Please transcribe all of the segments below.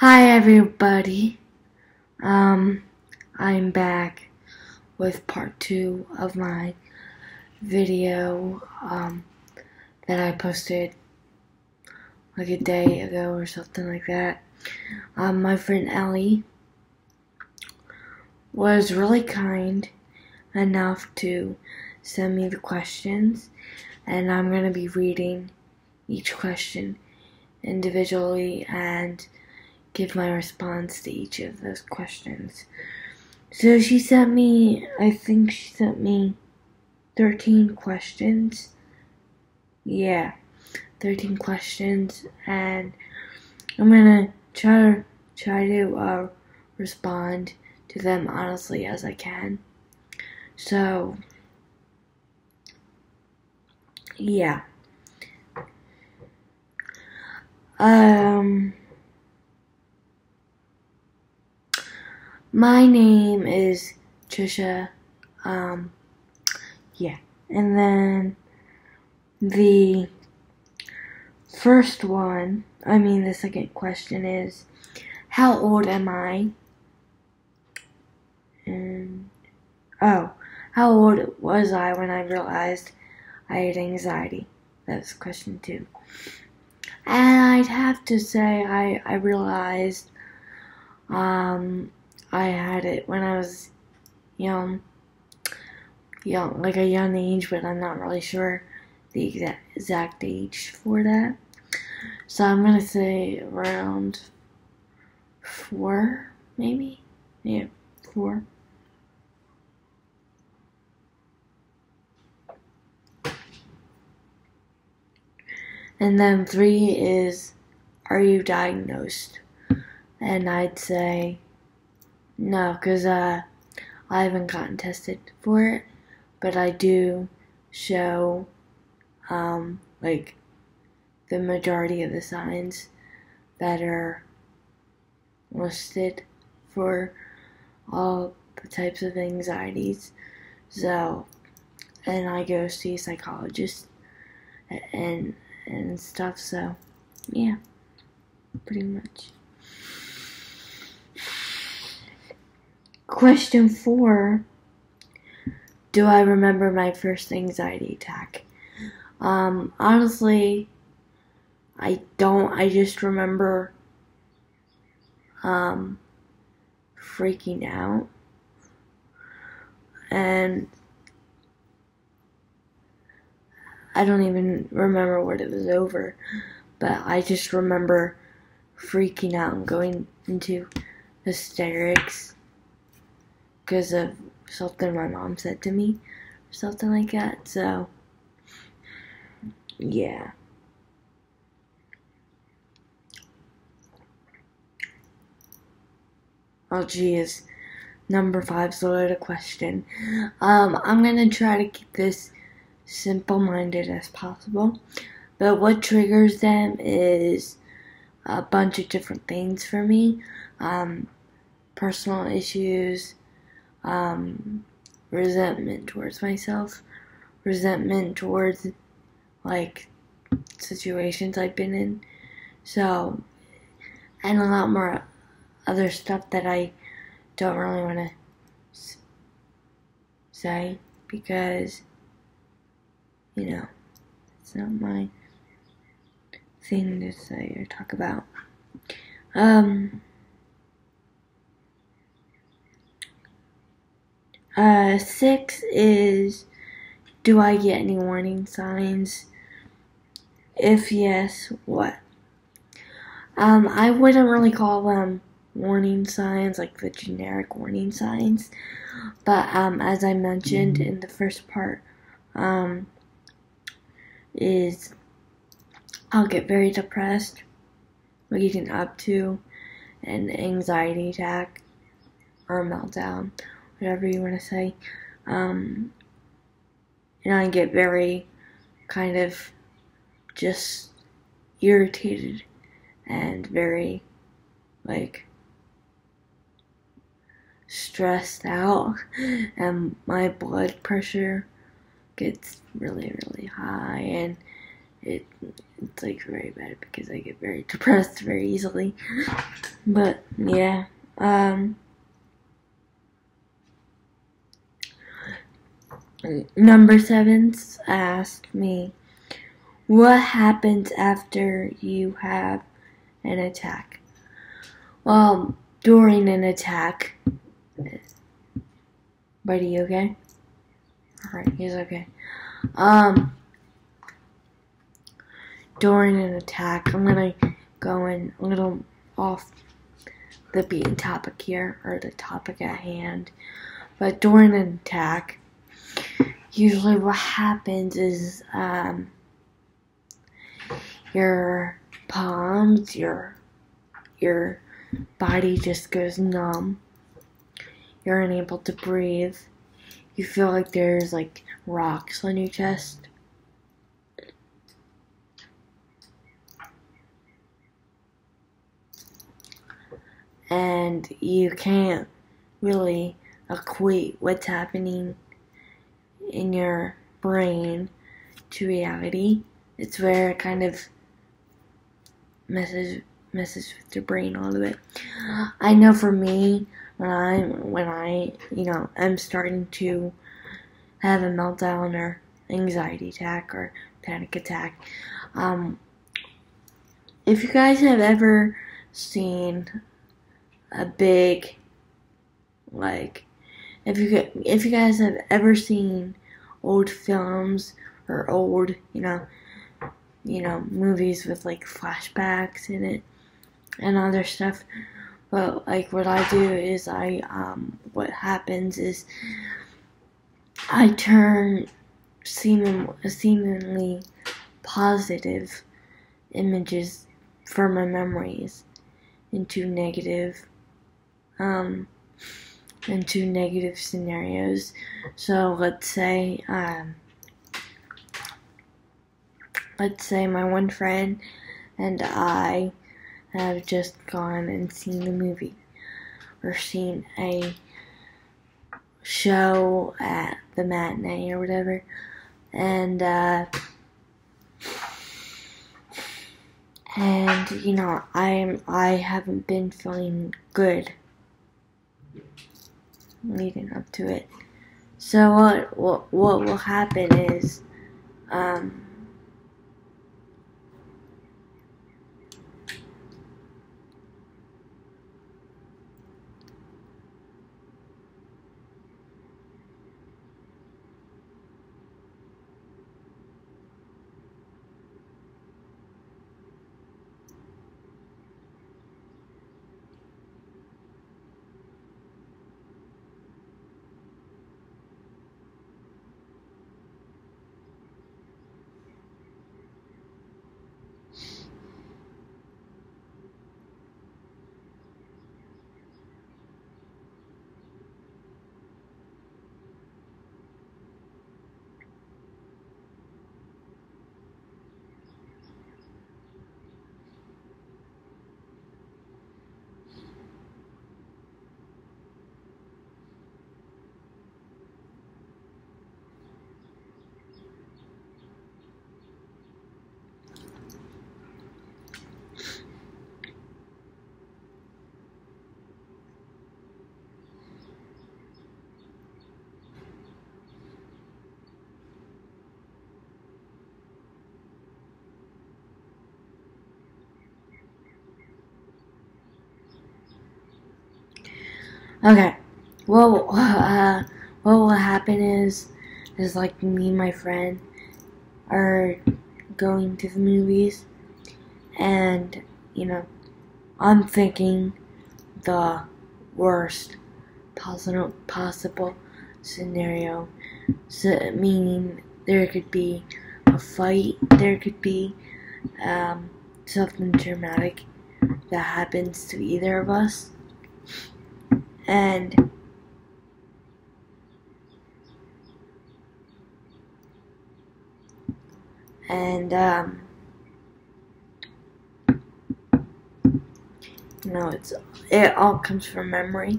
Hi everybody. Um I'm back with part 2 of my video um that I posted like a day ago or something like that. Um my friend Ellie was really kind enough to send me the questions and I'm going to be reading each question individually and give my response to each of those questions. So she sent me, I think she sent me 13 questions. Yeah, 13 questions, and I'm gonna try to try to uh, respond to them honestly as I can. So, yeah. Um. My name is Trisha. Um, yeah. And then the first one, I mean, the second question is How old am I? And, oh, how old was I when I realized I had anxiety? That's question two. And I'd have to say I, I realized um, I had it when I was young, young, like a young age, but I'm not really sure the exact, exact age for that. So I'm gonna say around four, maybe? Yeah, four. And then three is, are you diagnosed? And I'd say no, because uh, I haven't gotten tested for it, but I do show um, like the majority of the signs that are listed for all the types of anxieties. So, and I go see psychologists and and stuff. So, yeah, pretty much. Question four Do I remember my first anxiety attack? Um, honestly, I don't. I just remember um, freaking out. And I don't even remember what it was over, but I just remember freaking out and going into hysterics because of something my mom said to me or something like that. So, yeah. Oh, geez. Number five, so a question. Um, I'm gonna try to keep this simple minded as possible. But what triggers them is a bunch of different things for me. Um, personal issues, um, resentment towards myself, resentment towards like situations I've been in. So, and a lot more other stuff that I don't really want to say because, you know, it's not my thing to say or talk about. Um, Uh, six is do I get any warning signs? If yes, what? Um, I wouldn't really call them warning signs, like the generic warning signs, but um, as I mentioned in the first part, um, is I'll get very depressed, leading up to an anxiety attack or meltdown whatever you want to say. Um, and I get very kind of just irritated and very like stressed out and my blood pressure gets really really high and it it's like very bad because I get very depressed very easily. But yeah, um number seven's asked me what happens after you have an attack? Well, during an attack. Buddy, you okay? Alright, he's okay. Um, during an attack, I'm gonna go in a little off the beaten topic here, or the topic at hand. But during an attack, usually what happens is um, your palms, your your body just goes numb. You're unable to breathe. You feel like there's like rocks on your chest. And you can't really equate what's happening in your brain to reality. It's where it kind of messes messes with your brain a little bit. I know for me, when I when I you know I'm starting to have a meltdown or anxiety attack or panic attack, um, if you guys have ever seen a big like if you if you guys have ever seen old films or old you know you know movies with like flashbacks in it and other stuff but like what I do is I um what happens is I turn seeming, seemingly positive images for my memories into negative um into negative scenarios. So let's say um let's say my one friend and I have just gone and seen the movie or seen a show at the matinee or whatever and uh, and you know I'm I haven't been feeling good leading up to it. So what what what will happen is um Okay. Well, uh, what will happen is, is like me and my friend are going to the movies, and you know, I'm thinking the worst possible possible scenario. So, meaning there could be a fight, there could be um, something dramatic that happens to either of us and and um, you know it's it all comes from memory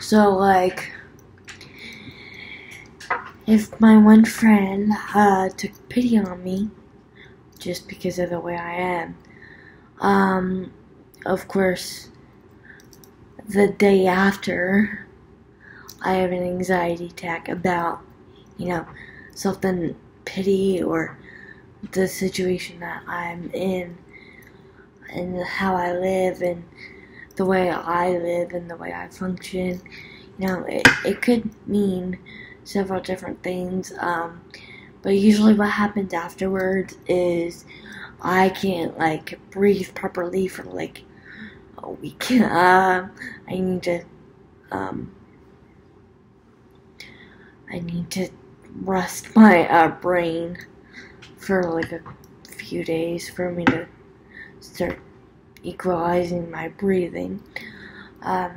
so like if my one friend uh, took pity on me just because of the way I am. Um, of course, the day after, I have an anxiety attack about, you know, something pity or the situation that I'm in and how I live and the way I live and the way I function. You know, it, it could mean several different things. Um, but usually what happens afterwards is I can't like breathe properly for like a week. Um, I need to, um, I need to rest my uh, brain for like a few days for me to start equalizing my breathing. Um,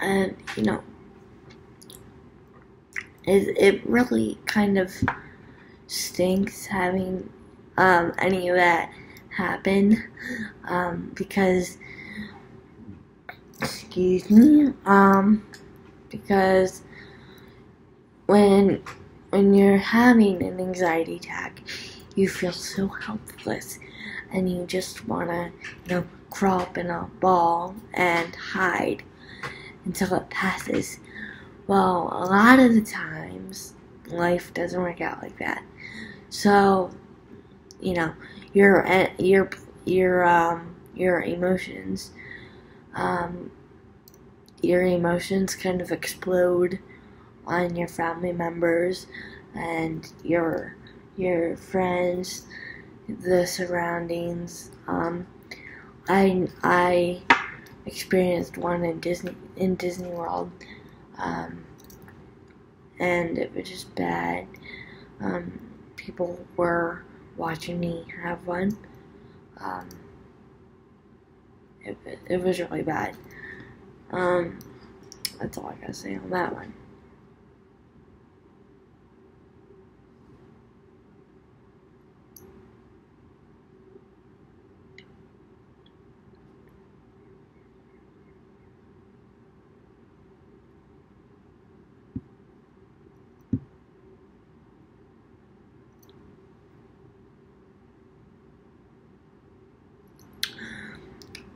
and you know, it it really kind of stinks having um, any of that happen um, because excuse me um, because when when you're having an anxiety attack you feel so helpless and you just want to you know crawl up in a ball and hide until it passes. Well a lot of the times life doesn't work out like that. So you know your your your um your emotions um your emotions kind of explode on your family members and your your friends the surroundings. Um i i experienced one in disney in disney world um and it was just bad. Um people were watching me have one. Um, it, it was really bad. Um, that's all I gotta say on that one.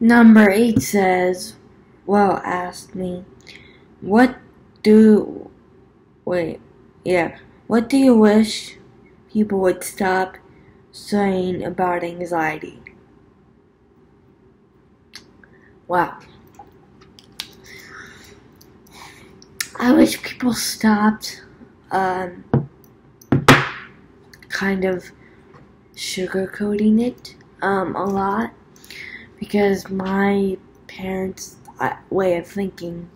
Number eight says, well, asked me, what do, wait, yeah, what do you wish people would stop saying about anxiety? Wow. I wish people stopped, um, kind of sugarcoating it, um, a lot because my parents' way of thinking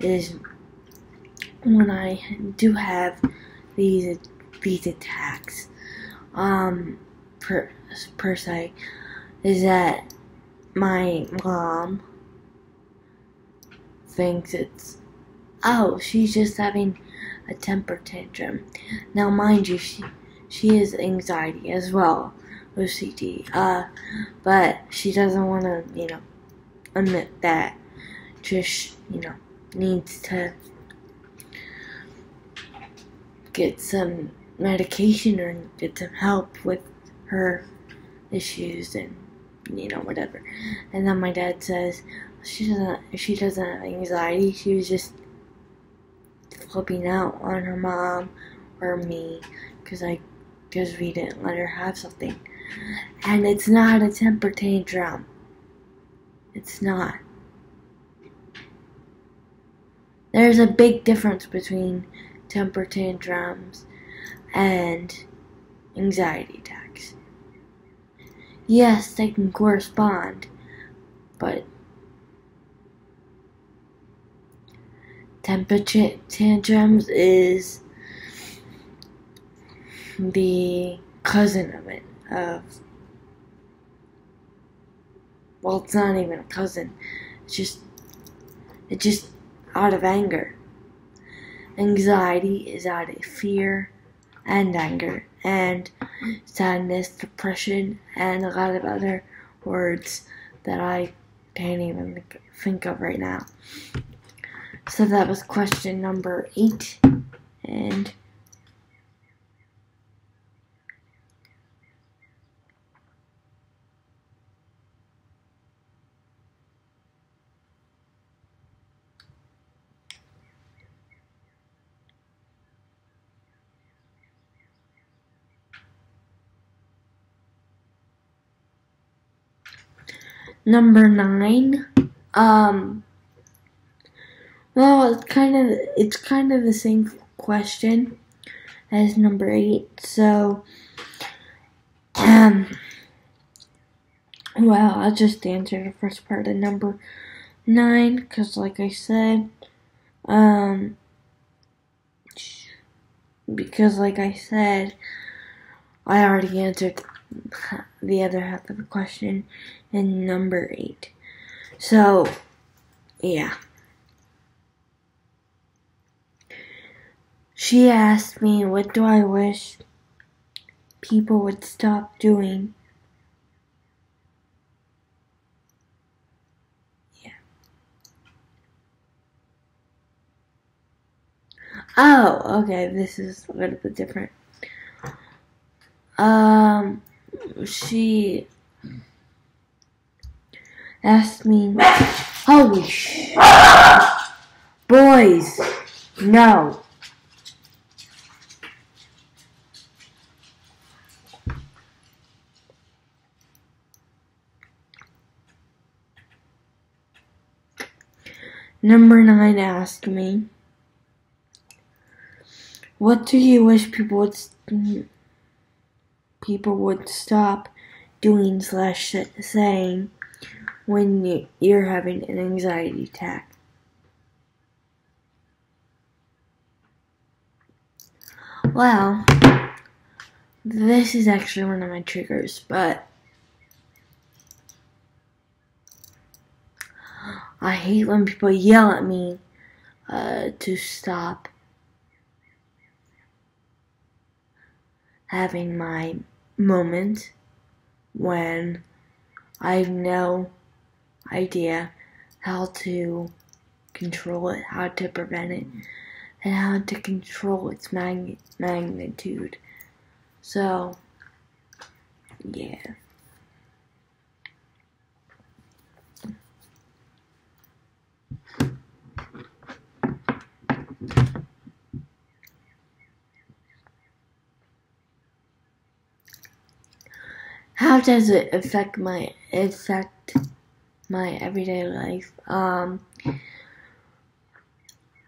is when I do have these these attacks, um, per per se, is that my mom thinks it's oh she's just having a temper tantrum. Now, mind you, she she has anxiety as well. OCD. Uh, but she doesn't want to, you know, admit that. Just, you know, needs to get some medication or get some help with her issues and you know whatever. And then my dad says she doesn't she doesn't have anxiety. She was just flipping out on her mom or me because I because we didn't let her have something. And it's not a temper tantrum. It's not. There's a big difference between temper tantrums and anxiety attacks. Yes, they can correspond, but temper tantrums is the cousin of it of well it's not even a cousin. It's just it's just out of anger. Anxiety is out of fear and anger and sadness depression and a lot of other words that i can't even think of right now. So that was question number eight and number nine. Um, well, it's kind of it's kind of the same question as number eight. So, um, well, I'll just answer the first part of number nine because, like I said, um, because, like I said, I already answered the other half of the question and number eight. So, yeah. She asked me, What do I wish people would stop doing? Yeah. Oh, okay, this is a little bit different. Um, she asked me, Holy sh! Boys, no. Number nine asked me, What do you wish people would people would stop doing slash saying when you're having an anxiety attack. Well, this is actually one of my triggers, but I hate when people yell at me uh, to stop having my moment when I have no idea how to control it, how to prevent it, and how to control its mag- magnitude. So, yeah. How does it affect my affect my everyday life? Um,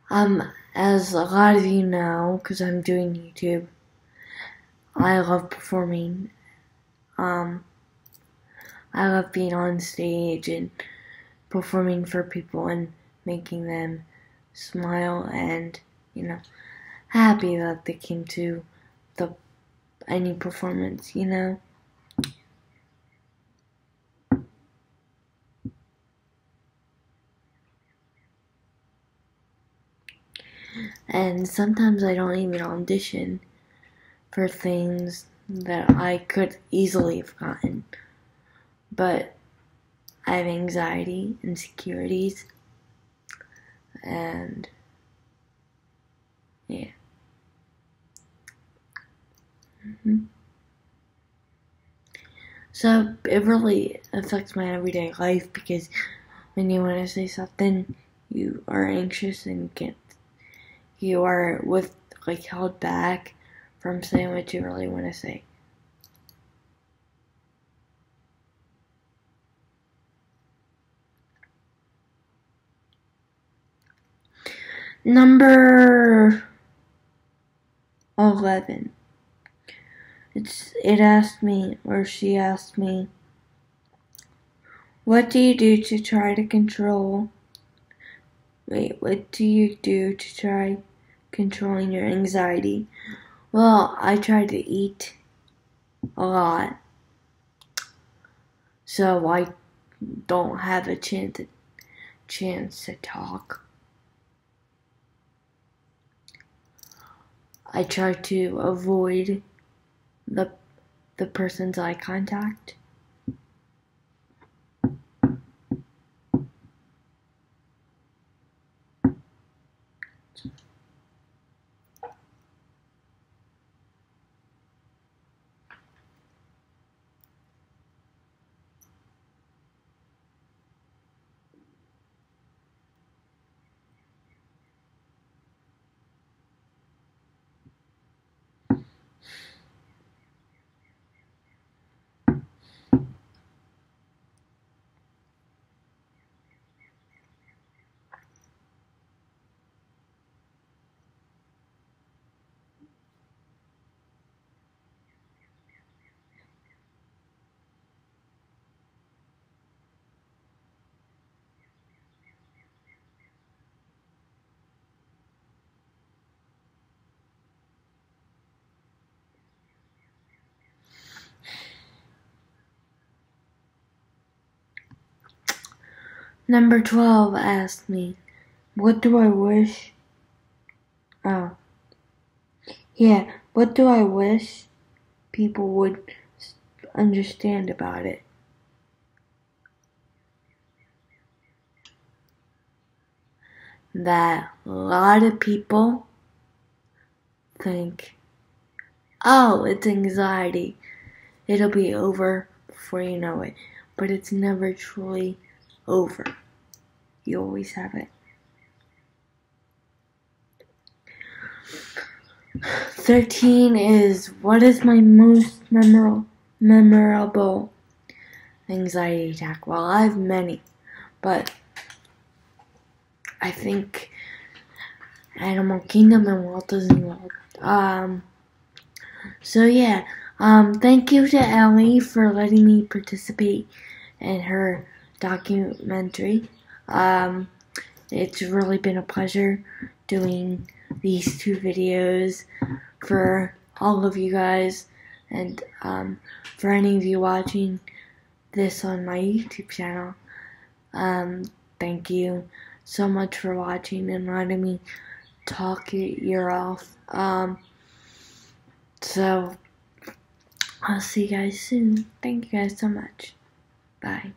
um, as a lot of you know, because I'm doing YouTube, I love performing. Um, I love being on stage and performing for people and making them smile and, you know, happy that they came to the any performance, you know. And sometimes I don't even audition for things that I could easily have gotten. But I have anxiety, insecurities, and yeah. Mm-hmm. So it really affects my everyday life because when you want to say something, you are anxious and can't you are with like held back from saying what you really want to say. Number 11. It's it asked me or she asked me what do you do to try to control Wait, what do you do to try controlling your anxiety? Well, I try to eat a lot. So I don't have a chance chance to talk. I try to avoid the the person's eye contact. Number 12 asked me, What do I wish? Oh. Yeah, what do I wish people would understand about it? That a lot of people think, oh, it's anxiety. It'll be over before you know it. But it's never truly over. You always have it. 13 is what is my most memorable memorable anxiety attack? Well, I have many, but I think Animal Kingdom and Walt Disney World. Um, so yeah, um, thank you to Ellie for letting me participate in her documentary. Um, it's really been a pleasure doing these two videos for all of you guys and um, for any of you watching this on my YouTube channel. Um, thank you so much for watching and letting me talk your ear off. Um, so, I'll see you guys soon. Thank you guys so much. Bye.